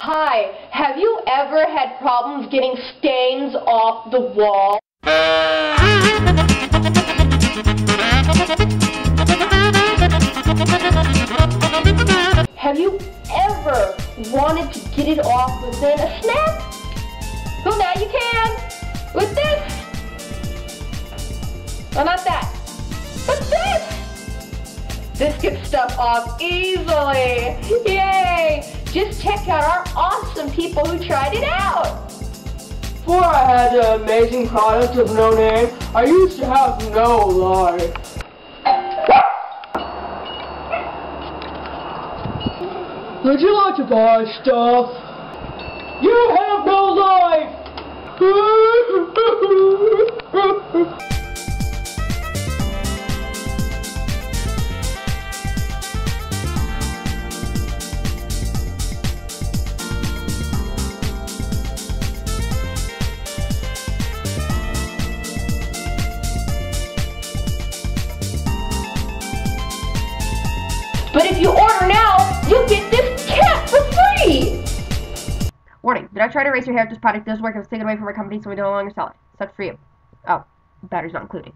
Hi, have you ever had problems getting stains off the wall? Have you ever wanted to get it off within a snap? Well, now you can with this. Well, not that, but this. This gets stuff off easily. Yay! Just check out our awesome people who tried it out. Before I had the amazing product of no name, I used to have no life. Would you like to buy stuff? You have no life! But if you order now, you get this cat for free! Warning, did I try to erase your hair? if This product does work. It was taken away from our company, so we no longer sell it. Sucks for you. Oh, battery's not included.